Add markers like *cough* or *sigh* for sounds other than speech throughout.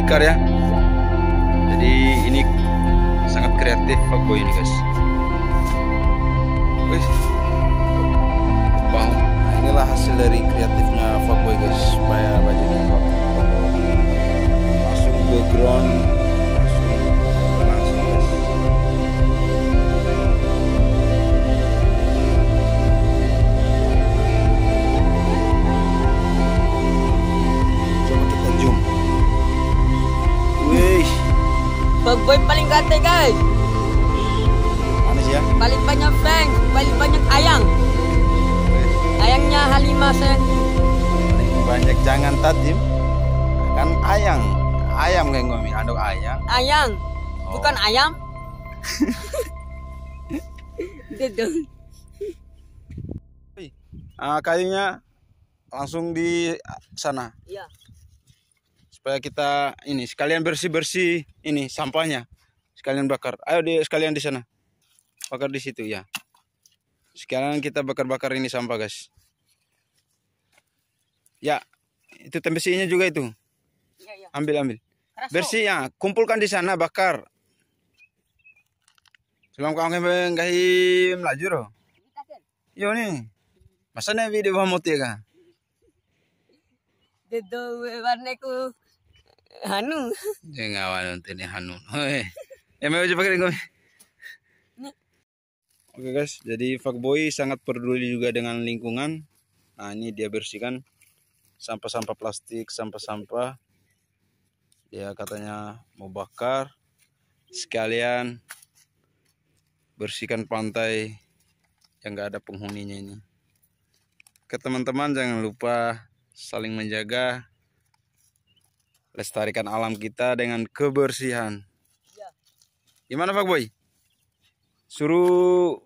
tikar ya. Jadi ini sangat kreatif aku ini guys. Wih. Bang, nah, inilah hasil dari kreatifnya fuckboy guys supaya bajunya langsung background Gante guys. manis ya Paling banyak fans, paling banyak ayang. Ayangnya Halimah sayang. paling banyak jangan tajim kan ayam ayam kayak ngomong anduk ayam Ayang, Oh. bukan ayam. *laughs* Gitu. Ah, kayunya langsung di sana Iya. supaya kita ini sekalian bersih bersih ini sampahnya sekalian bakar. Ayo di sekalian di sana. Bakar di situ ya. Sekalian kita bakar bakar ini sampah guys. Ya itu tempe besinya juga itu. Iya, iya. ambil ambil. Bersih ya. Kumpulkan di sana bakar. Sebelum kau melaju Kok. Kita kan. yo nih. Masa nih video bahamuti kan Gitu *laughs* warna ku Hanu. Jangan awal nanti. Hoi. Ya mau coba kering Oke guys, jadi fuckboy sangat peduli juga dengan lingkungan. Nah ini dia bersihkan sampah-sampah plastik, sampah-sampah. Dia katanya mau bakar. Sekalian bersihkan pantai yang gak ada penghuninya ini. Ke teman-teman jangan lupa saling menjaga lestarikan alam kita dengan kebersihan. Gimana Pak Boy? Suruh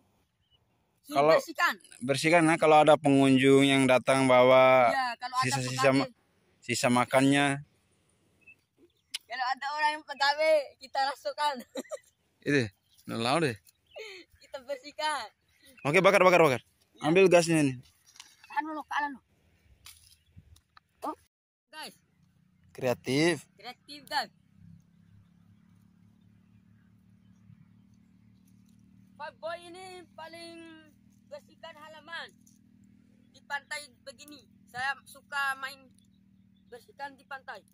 Suruh Kalau- bersihkan. bersihkan nah kalau ada pengunjung yang datang bawa ada sisa-sisa ma- sisa makannya kalau ada orang yang pegawai kita rasukkan, *laughs* itu lau deh. kita bersihkan. Oke bakar bakar bakar. Ambil gasnya nih. Anu lo, kanan lo. Oh, guys, Kreatif. kreatif guys. Fuckboy ini paling bersihkan halaman di pantai begini. Saya suka main bersihkan di pantai.